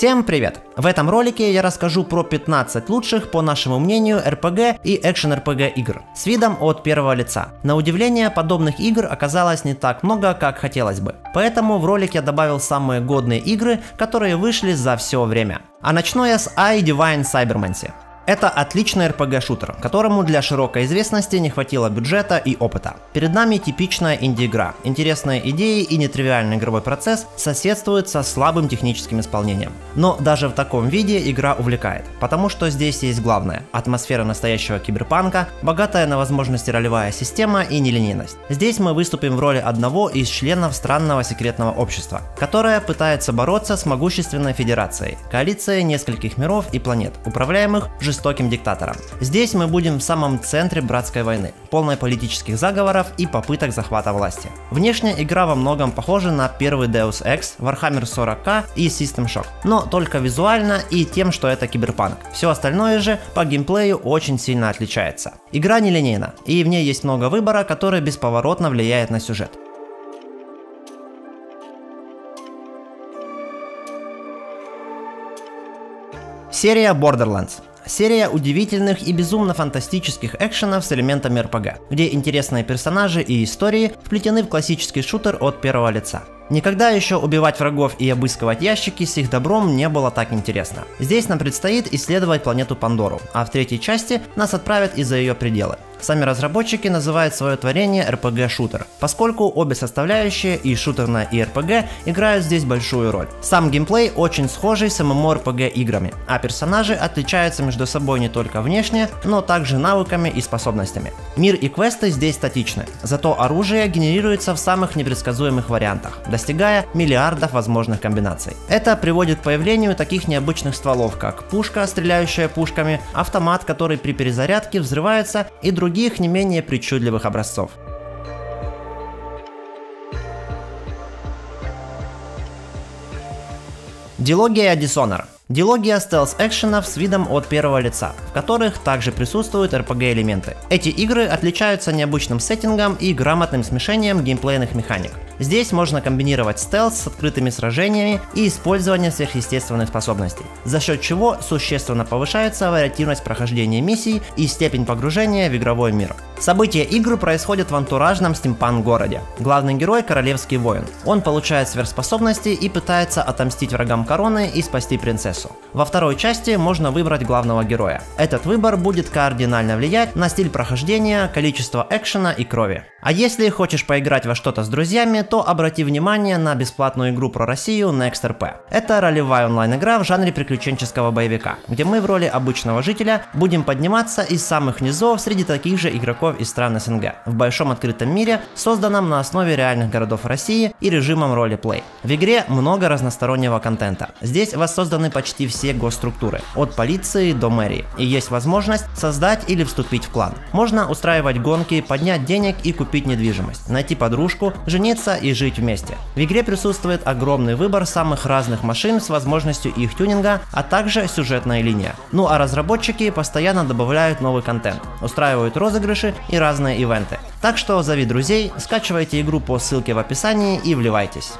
Всем привет! В этом ролике я расскажу про 15 лучших, по нашему мнению, RPG и экшен-RPG игр с видом от первого лица. На удивление, подобных игр оказалось не так много, как хотелось бы. Поэтому в ролик я добавил самые годные игры, которые вышли за все время. А начну я с I Divine Cybermancy. Это отличный RPG-шутер, которому для широкой известности не хватило бюджета и опыта. Перед нами типичная инди-игра. Интересные идеи и нетривиальный игровой процесс соседствуют со слабым техническим исполнением. Но даже в таком виде игра увлекает, потому что здесь есть главное – атмосфера настоящего киберпанка, богатая на возможности ролевая система и нелинейность. Здесь мы выступим в роли одного из членов странного секретного общества, которое пытается бороться с могущественной федерацией, коалицией нескольких миров и планет, управляемых жестоким диктатором. Здесь мы будем в самом центре братской войны, полной политических заговоров и попыток захвата власти. Внешне игра во многом похожа на первый Deus Ex, Warhammer 40k и System Shock, но только визуально и тем, что это киберпанк. Все остальное же по геймплею очень сильно отличается. Игра нелинейна, и в ней есть много выбора, который бесповоротно влияет на сюжет. Серия Borderlands. Серия удивительных и безумно фантастических экшенов с элементами RPG, где интересные персонажи и истории вплетены в классический шутер от первого лица. Никогда еще убивать врагов и обыскивать ящики с их добром не было так интересно. Здесь нам предстоит исследовать планету Пандору, а в третьей части нас отправят и за ее пределы. Сами разработчики называют свое творение RPG-шутер, поскольку обе составляющие, и шутерная, и RPG, играют здесь большую роль. Сам геймплей очень схожий с MMORPG играми, а персонажи отличаются между собой не только внешне, но также навыками и способностями. Мир и квесты здесь статичны, зато оружие генерируется в самых непредсказуемых вариантах, достигая миллиардов возможных комбинаций. Это приводит к появлению таких необычных стволов, как пушка, стреляющая пушками, автомат, который при перезарядке взрывается и других не менее причудливых образцов. Дилогия Dishonored Дилогия стелс-экшенов с видом от первого лица, в которых также присутствуют RPG-элементы. Эти игры отличаются необычным сеттингом и грамотным смешением геймплейных механик. Здесь можно комбинировать стелс с открытыми сражениями и использование сверхъестественных способностей, за счет чего существенно повышается вариативность прохождения миссий и степень погружения в игровой мир. События игры происходят в антуражном стимпанк-городе. Главный герой – королевский воин. Он получает сверхспособности и пытается отомстить врагам короны и спасти принцессу. Во второй части можно выбрать главного героя. Этот выбор будет кардинально влиять на стиль прохождения, количество экшена и крови. А если хочешь поиграть во что-то с друзьями, то обрати внимание на бесплатную игру про Россию Next RP. Это ролевая онлайн-игра в жанре приключенческого боевика, где мы в роли обычного жителя будем подниматься из самых низов среди таких же игроков из стран СНГ в большом открытом мире, созданном на основе реальных городов России и режимом ролеплей. В игре много разностороннего контента. Здесь воссозданы почти все госструктуры, от полиции до мэрии, и есть возможность создать или вступить в клан. Можно устраивать гонки, поднять денег и купить недвижимость, найти подружку, жениться и жить вместе. В игре присутствует огромный выбор самых разных машин с возможностью их тюнинга, а также сюжетная линия. Ну а разработчики постоянно добавляют новый контент, устраивают розыгрыши и разные ивенты. Так что зови друзей, скачивайте игру по ссылке в описании и вливайтесь.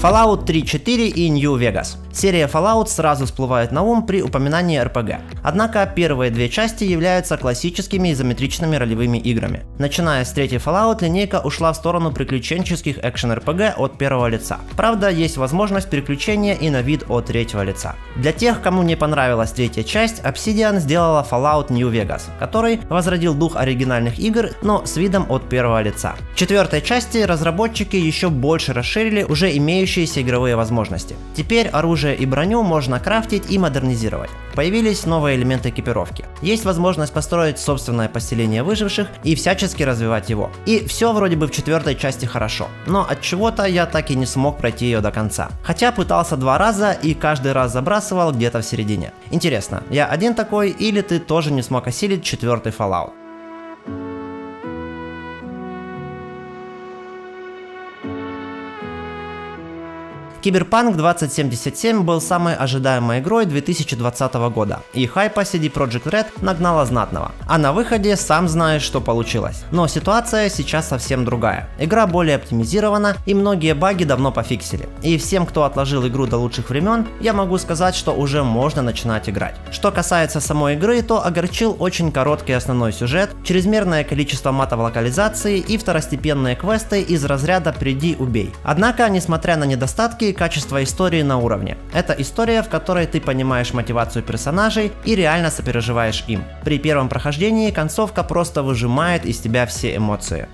Fallout 3.4 и New Vegas. Серия Fallout сразу всплывает на ум при упоминании RPG. Однако первые две части являются классическими изометричными ролевыми играми. Начиная с третьей Fallout, линейка ушла в сторону приключенческих экшен-RPG от первого лица. Правда, есть возможность переключения и на вид от третьего лица. Для тех, кому не понравилась третья часть, Obsidian сделала Fallout New Vegas, который возродил дух оригинальных игр, но с видом от первого лица. В четвертой части разработчики еще больше расширили уже имеющиеся игровые возможности. Теперь оружие и броню можно крафтить и модернизировать. Появились новые элементы экипировки. Есть возможность построить собственное поселение выживших и всячески развивать его. И все вроде бы в четвертой части хорошо, но от чего-то я так и не смог пройти ее до конца. Хотя пытался два раза и каждый раз забрасывал где-то в середине. Интересно, я один такой или ты тоже не смог осилить четвертый Fallout? Cyberpunk 2077 был самой ожидаемой игрой 2020 года, и хайпа CD Projekt Red нагнала знатного. А на выходе сам знаешь, что получилось. Но ситуация сейчас совсем другая. Игра более оптимизирована, и многие баги давно пофиксили. И всем, кто отложил игру до лучших времен, я могу сказать, что уже можно начинать играть. Что касается самой игры, то огорчил очень короткий основной сюжет, чрезмерное количество матов локализации и второстепенные квесты из разряда «приди, убей». Однако, несмотря на недостатки, качество истории на уровне. Это история, в которой ты понимаешь мотивацию персонажей и реально сопереживаешь им. При первом прохождении концовка просто выжимает из тебя все эмоции.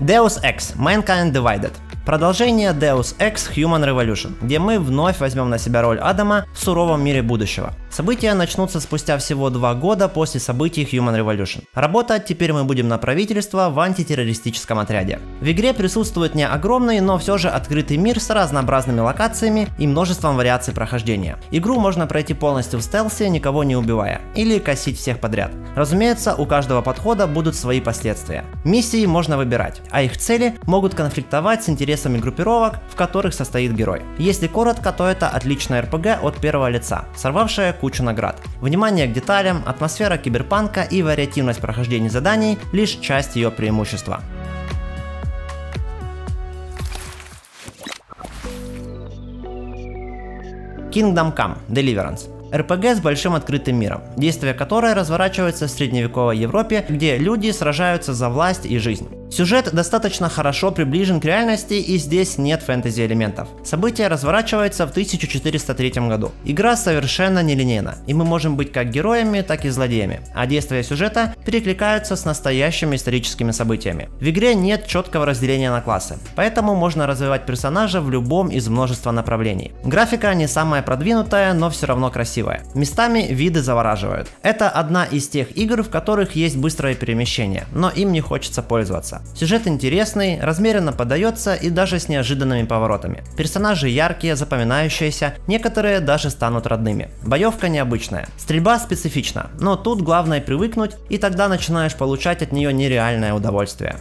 Deus Ex Mankind Divided Продолжение Deus Ex Human Revolution, где мы вновь возьмем на себя роль Адама в суровом мире будущего. События начнутся спустя всего два года после событий Human Revolution. Работать теперь мы будем на правительство в антитеррористическом отряде. В игре присутствует не огромный, но все же открытый мир с разнообразными локациями и множеством вариаций прохождения. Игру можно пройти полностью в стелсе, никого не убивая, или косить всех подряд. Разумеется, у каждого подхода будут свои последствия. Миссии можно выбирать, а их цели могут конфликтовать с интересами группировок, в которых состоит герой. Если коротко, то это отличная РПГ от первого лица, сорвавшая кучу наград. Внимание к деталям, атмосфера киберпанка и вариативность прохождения заданий – лишь часть ее преимущества. Kingdom Come Deliverance РПГ с большим открытым миром, действие которой разворачивается в средневековой Европе, где люди сражаются за власть и жизнь. Сюжет достаточно хорошо приближен к реальности и здесь нет фэнтези элементов. Событие разворачивается в 1403 году. Игра совершенно нелинейна, и мы можем быть как героями, так и злодеями, а действия сюжета перекликаются с настоящими историческими событиями. В игре нет четкого разделения на классы, поэтому можно развивать персонажа в любом из множества направлений. Графика не самая продвинутая, но все равно красивая. Местами виды завораживают. Это одна из тех игр, в которых есть быстрое перемещение, но им не хочется пользоваться. Сюжет интересный, размеренно подается и даже с неожиданными поворотами. Персонажи яркие, запоминающиеся, некоторые даже станут родными. Боевка необычная. Стрельба специфична, но тут главное привыкнуть, и тогда начинаешь получать от нее нереальное удовольствие.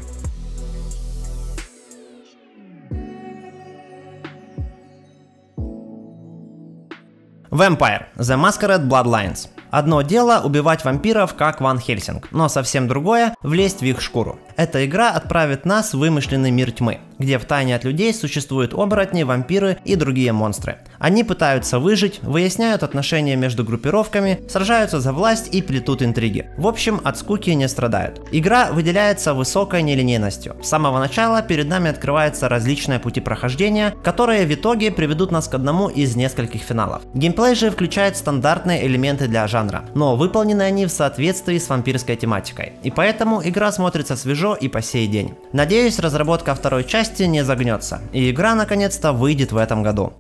Vampire – The Masquerade Bloodlines Одно дело убивать вампиров как Ван Хельсинг, но совсем другое – влезть в их шкуру. Эта игра отправит нас в вымышленный мир тьмы, где в тайне от людей существуют оборотни, вампиры и другие монстры. Они пытаются выжить, выясняют отношения между группировками, сражаются за власть и плетут интриги. В общем, от скуки не страдают. Игра выделяется высокой нелинейностью. С самого начала перед нами открываются различные пути прохождения, которые в итоге приведут нас к одному из нескольких финалов. Геймплей же включает стандартные элементы для жанра но выполнены они в соответствии с вампирской тематикой, и поэтому игра смотрится свежо и по сей день. Надеюсь, разработка второй части не загнется, и игра наконец-то выйдет в этом году.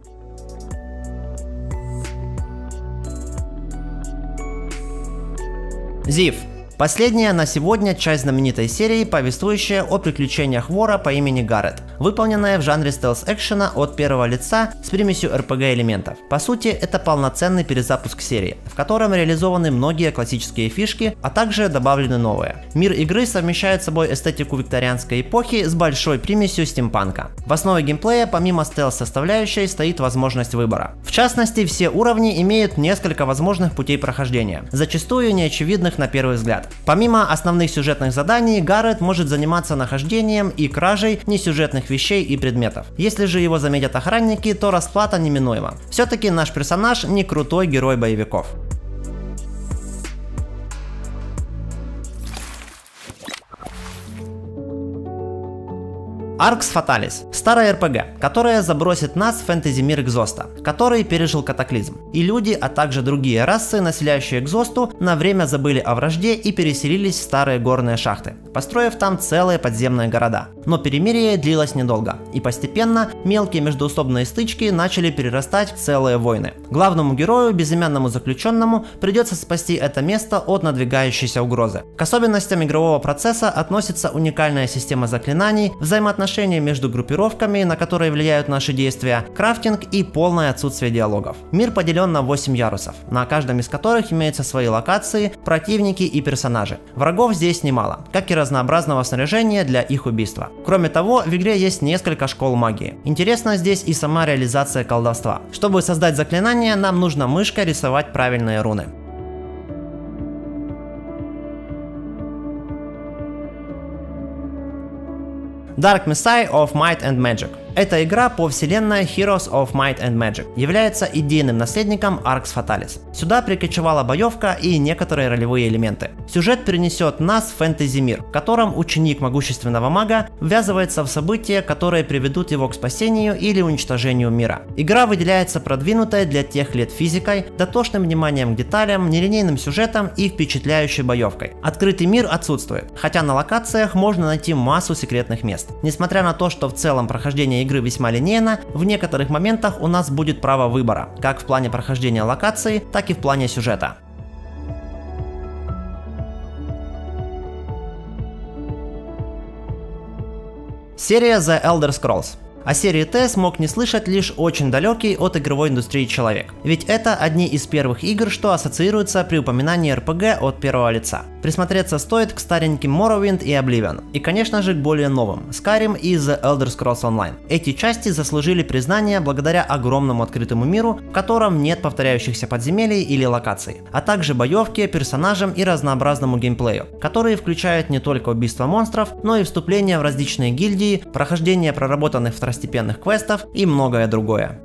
Зив Последняя на сегодня часть знаменитой серии, повествующая о приключениях вора по имени Гаррет, выполненная в жанре стелс-экшена от первого лица с примесью RPG элементов. По сути, это полноценный перезапуск серии, в котором реализованы многие классические фишки, а также добавлены новые. Мир игры совмещает собой эстетику викторианской эпохи с большой примесью стимпанка. В основе геймплея помимо стелс-составляющей стоит возможность выбора. В частности, все уровни имеют несколько возможных путей прохождения, зачастую неочевидных на первый взгляд. Помимо основных сюжетных заданий, Гаррет может заниматься нахождением и кражей несюжетных вещей и предметов. Если же его заметят охранники, то расплата неминуема. Все-таки наш персонаж не крутой герой боевиков. Arx Fatalis – старая РПГ, которая забросит нас в фэнтези-мир Экзоста, который пережил катаклизм. И люди, а также другие расы, населяющие Экзосту, на время забыли о вражде и переселились в старые горные шахты, построив там целые подземные города. Но перемирие длилось недолго, и постепенно мелкие междуусобные стычки начали перерастать в целые войны. Главному герою, безымянному заключенному, придется спасти это место от надвигающейся угрозы. К особенностям игрового процесса относится уникальная система заклинаний, взаимоотношения между группировками на которые влияют наши действия, крафтинг и полное отсутствие диалогов. Мир поделен на 8 ярусов, на каждом из которых имеются свои локации, противники и персонажи. Врагов здесь немало, как и разнообразного снаряжения для их убийства. Кроме того, в игре есть несколько школ магии. Интересна здесь и сама реализация колдовства. Чтобы создать заклинание, нам нужно мышкой рисовать правильные руны. Dark Messiah of Might and Magic. Эта игра по вселенной Heroes of Might and Magic является идейным наследником Arx Fatalis. Сюда прикочевала боевка и некоторые ролевые элементы. Сюжет перенесет нас в фэнтези-мир, в котором ученик могущественного мага ввязывается в события, которые приведут его к спасению или уничтожению мира. Игра выделяется продвинутой для тех лет физикой, дотошным вниманием к деталям, нелинейным сюжетом и впечатляющей боевкой. Открытый мир отсутствует, хотя на локациях можно найти массу секретных мест. Несмотря на то, что в целом прохождение игры весьма линейно, в некоторых моментах у нас будет право выбора, как в плане прохождения локации, так и в плане сюжета. Серия The Elder Scrolls. О серии Т смог не слышать лишь очень далекий от игровой индустрии человек. Ведь это одни из первых игр, что ассоциируются при упоминании RPG от первого лица. Присмотреться стоит к стареньким Morrowind и Oblivion. И конечно же к более новым, Skyrim и The Elder Scrolls Online. Эти части заслужили признание благодаря огромному открытому миру, в котором нет повторяющихся подземелий или локаций, а также боевке, персонажам и разнообразному геймплею, которые включают не только убийство монстров, но и вступление в различные гильдии, прохождение проработанных второстепенных квестов и многое другое.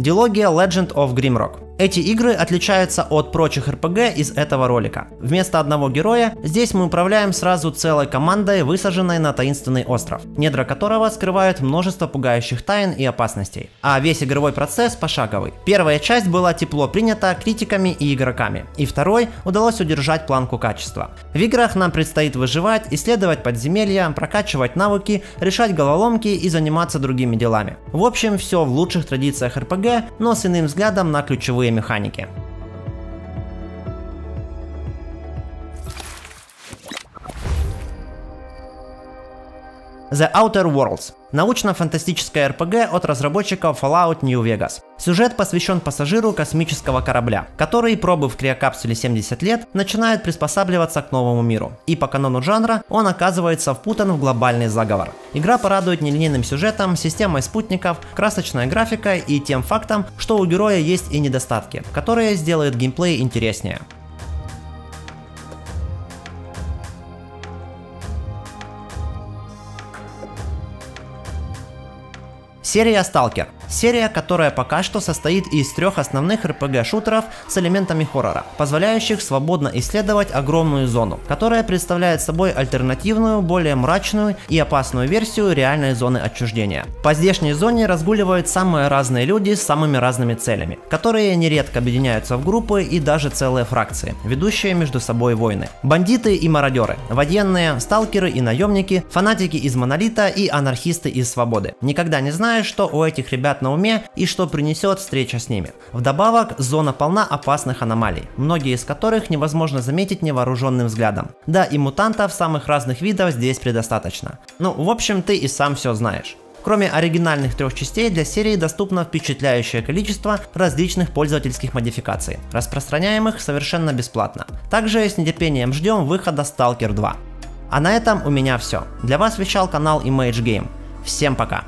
Дилогия Legend of Grimrock. Эти игры отличаются от прочих RPG из этого ролика. Вместо одного героя, здесь мы управляем сразу целой командой, высаженной на таинственный остров, недра которого скрывают множество пугающих тайн и опасностей. А весь игровой процесс пошаговый. Первая часть была тепло принята критиками и игроками, и второй удалось удержать планку качества. В играх нам предстоит выживать, исследовать подземелья, прокачивать навыки, решать головоломки и заниматься другими делами. В общем, все в лучших традициях RPG, но с иным взглядом на ключевые механики. The Outer Worlds Научно-фантастическая RPG от разработчиков Fallout New Vegas. Сюжет посвящен пассажиру космического корабля, который, пробыв в криокапсуле 70 лет, начинает приспосабливаться к новому миру. И по канону жанра он оказывается впутан в глобальный заговор. Игра порадует нелинейным сюжетом, системой спутников, красочной графикой и тем фактом, что у героя есть и недостатки, которые сделают геймплей интереснее. Серия Stalker Серия, которая пока что состоит из трех основных RPG-шутеров с элементами хоррора, позволяющих свободно исследовать огромную зону, которая представляет собой альтернативную, более мрачную и опасную версию реальной зоны отчуждения. По здешней зоне разгуливают самые разные люди с самыми разными целями, которые нередко объединяются в группы и даже целые фракции, ведущие между собой войны. Бандиты и мародеры, военные, сталкеры и наемники, фанатики из Монолита и анархисты из Свободы. Никогда не знаешь, что у этих ребят на уме и что принесет встреча с ними. Вдобавок, зона полна опасных аномалий, многие из которых невозможно заметить невооруженным взглядом. Да, и мутантов самых разных видов здесь предостаточно. Ну, в общем, ты и сам все знаешь. Кроме оригинальных трех частей, для серии доступно впечатляющее количество различных пользовательских модификаций, распространяемых совершенно бесплатно. Также с нетерпением ждем выхода Stalker 2. А на этом у меня все. Для вас вещал канал Image Game. Всем пока!